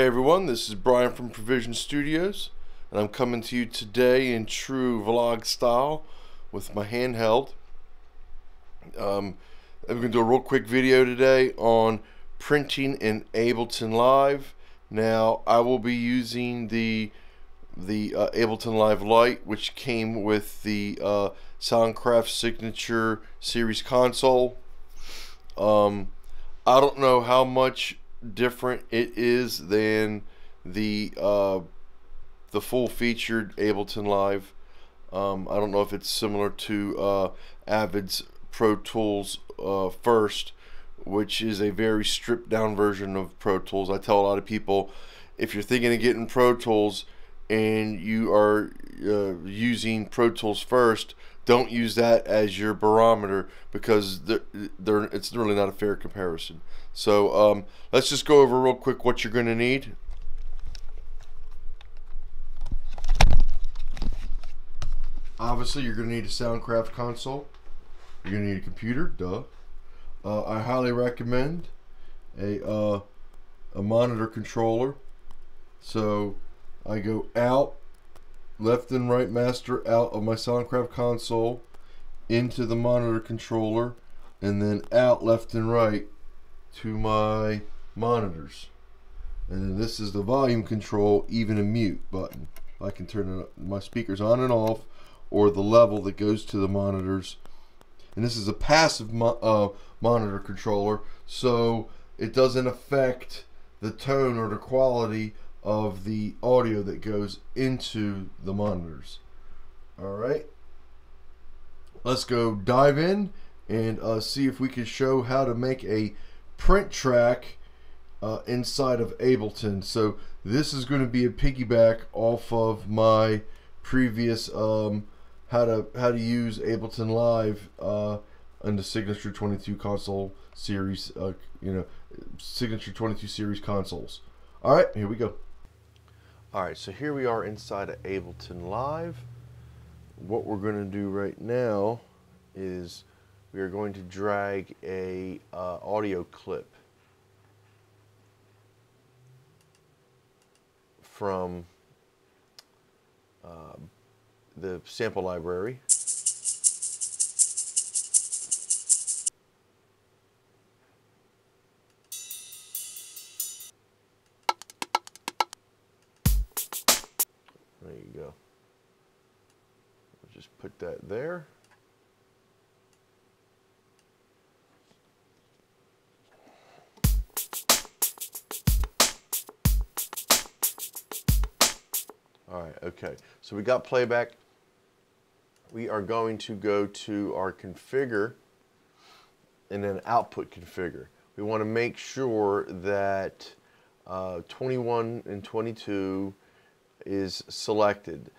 Hey everyone, this is Brian from ProVizion Studios, and I'm coming to you today in true vlog style with my handheld. Um, I'm going to do a real quick video today on printing in Ableton Live. Now, I will be using the the uh, Ableton Live Lite, which came with the uh, Soundcraft Signature Series console. Um, I don't know how much different it is than the uh, the full featured Ableton Live. Um, I don't know if it's similar to uh, Avid's Pro Tools uh, First, which is a very stripped down version of Pro Tools. I tell a lot of people if you're thinking of getting Pro Tools and you are uh, using Pro Tools First, don't use that as your barometer because they're, they're, it's really not a fair comparison. So um, let's just go over real quick what you're going to need. Obviously, you're going to need a Soundcraft console. You're going to need a computer, duh. Uh, I highly recommend a uh, a monitor controller. So I go out, left and right master out of my Soundcraft console into the monitor controller and then out left and right to my monitors. And then this is the volume control, even a mute button. I can turn my speakers on and off or the level that goes to the monitors. And this is a passive mo uh, monitor controller, so it doesn't affect the tone or the quality of the audio that goes into the monitors. All right, let's go dive in and uh, see if we can show how to make a print track uh, inside of Ableton. So this is going to be a piggyback off of my previous um, how to how to use Ableton Live uh, on the Signature 22 console series. Uh, you know, Signature 22 series consoles. All right, here we go. All right, so here we are inside of Ableton Live. What we're going to do right now is we are going to drag a uh, audio clip from uh, the sample library. There. All right, okay. So we got playback. We are going to go to our configure and then output configure. We want to make sure that uh, 21 and 22 is selected.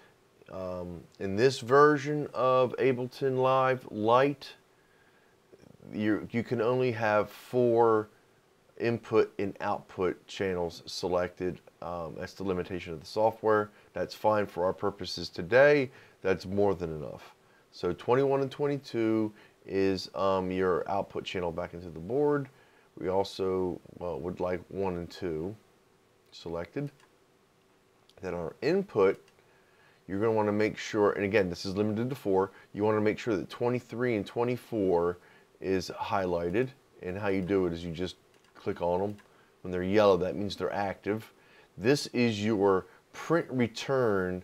Um, in this version of Ableton Live Lite, you, you can only have four input and output channels selected. Um, that's the limitation of the software. That's fine for our purposes today. That's more than enough. So 21 and 22 is um, your output channel back into the board. We also would like 1 and 2 selected. Then our input, you're going to want to make sure, and again, this is limited to 4, you want to make sure that 23 and 24 is highlighted. And how you do it is you just click on them. When they're yellow, that means they're active. This is your print return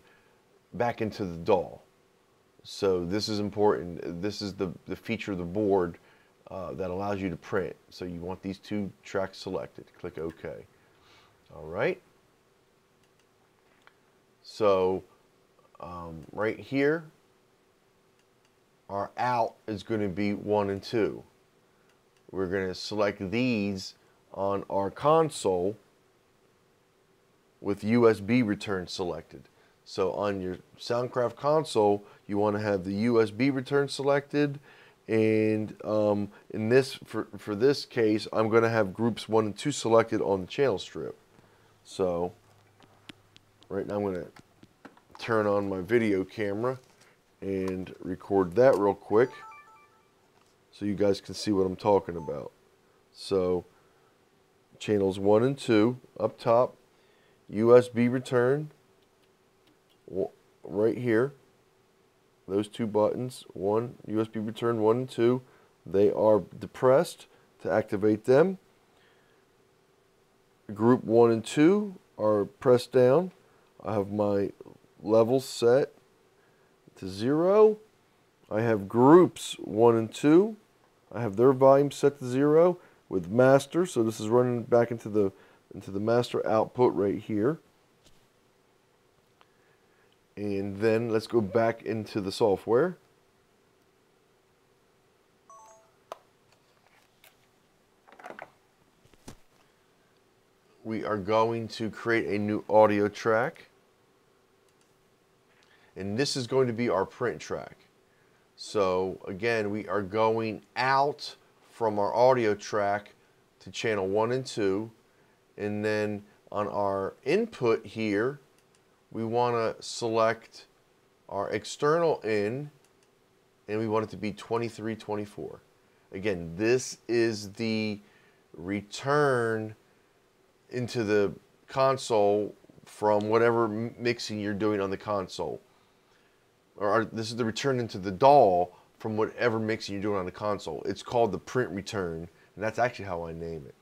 back into the DAW. So this is important. This is the, the feature of the board uh, that allows you to print. So you want these two tracks selected. Click OK. All right. So um, right here, our out is going to be 1 and 2. We're going to select these on our console with USB return selected. So on your Soundcraft console, you want to have the USB return selected. And um, in this, for, for this case, I'm going to have groups one and two selected on the channel strip. So right now I'm going to turn on my video camera and record that real quick so you guys can see what I'm talking about. So channels one and two up top USB return right here. Those two buttons, one USB return one and two, they are depressed to activate them. Group one and two are pressed down. I have my levels set to zero. I have groups one and two. I have their volume set to zero with master. So this is running back into the into the master output right here. And then let's go back into the software. We are going to create a new audio track. And this is going to be our print track. So again, we are going out from our audio track to channel one and two. And then on our input here, we want to select our external in and we want it to be 2324. Again, this is the return into the console from whatever mixing you're doing on the console. Or this is the return into the DAW from whatever mixing you're doing on the console. It's called the print return, and that's actually how I name it.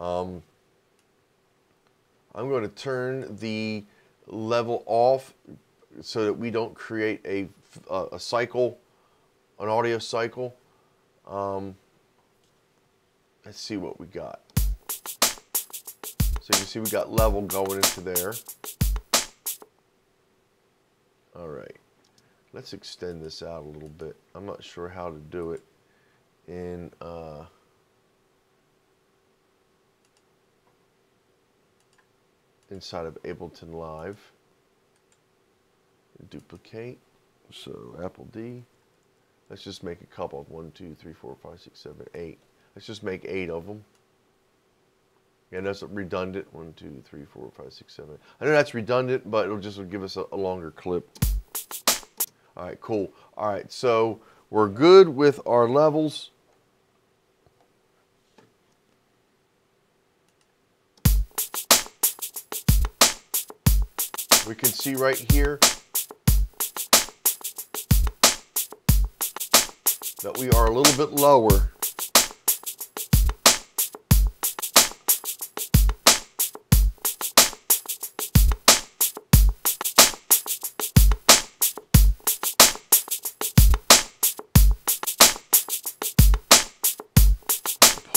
Um, I'm going to turn the level off so that we don't create a, a, a cycle, an audio cycle. Um, let's see what we got. So you can see we got level going into there. All right. Let's extend this out a little bit. I'm not sure how to do it in uh, inside of Ableton Live. Duplicate. So Apple D. Let's just make a couple one, two, three, four, five, six, seven, eight. Let's just make eight of them. Yeah, that's redundant. One, two, three, four, five, six, seven. I know that's redundant, but it'll just give us a, a longer clip. All right, cool. All right, so we're good with our levels. We can see right here that we are a little bit lower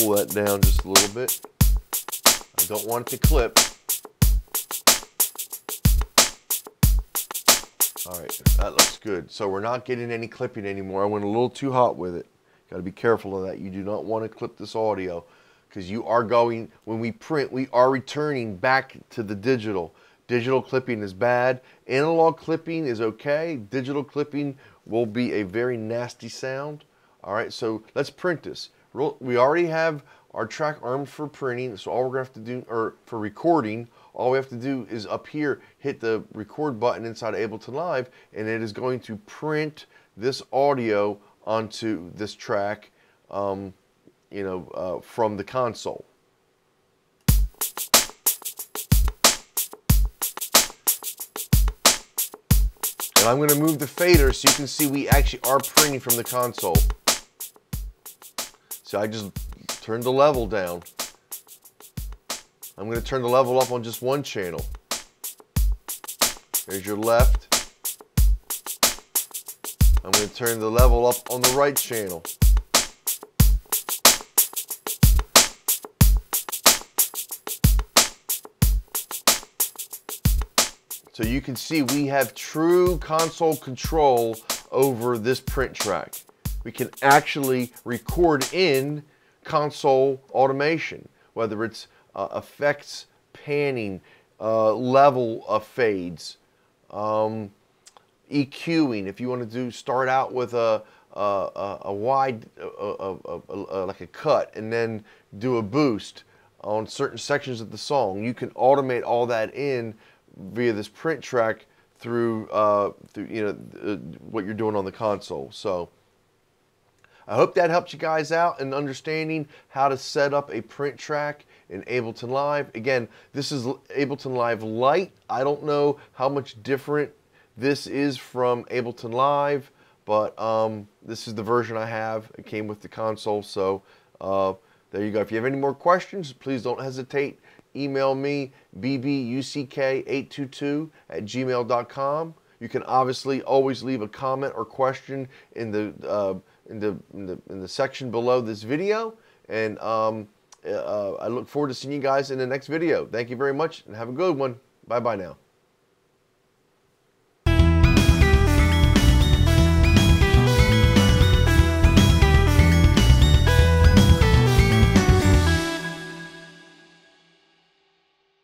pull that down just a little bit. I don't want it to clip. All right, that looks good. So we're not getting any clipping anymore. I went a little too hot with it. Got to be careful of that. You do not want to clip this audio because you are going, when we print, we are returning back to the digital. Digital clipping is bad. Analog clipping is okay. Digital clipping will be a very nasty sound. All right, so let's print this we already have our track armed for printing, so all we're going to have to do, or for recording, all we have to do is up here, hit the record button inside Ableton Live, and it is going to print this audio onto this track, um, you know, uh, from the console. And I'm going to move the fader so you can see we actually are printing from the console. I just turned the level down. I'm going to turn the level up on just one channel. There's your left. I'm going to turn the level up on the right channel. So you can see we have true console control over this print track we can actually record in console automation, whether it's uh, effects, panning, uh, level of fades, um, EQing. If you want to do start out with a a, a wide, a, like a cut, and then do a boost on certain sections of the song, you can automate all that in via this print track through, uh, through you know, uh, what you're doing on the console. So. I hope that helps you guys out in understanding how to set up a print track in Ableton Live. Again, this is Ableton Live Lite. I don't know how much different this is from Ableton Live, but um, this is the version I have. It came with the console, so uh, there you go. If you have any more questions, please don't hesitate. Email me, bbuck822 at gmail.com. You can obviously always leave a comment or question in the, uh, in the, in the, in the section below this video. And um, uh, I look forward to seeing you guys in the next video. Thank you very much and have a good one. Bye bye now.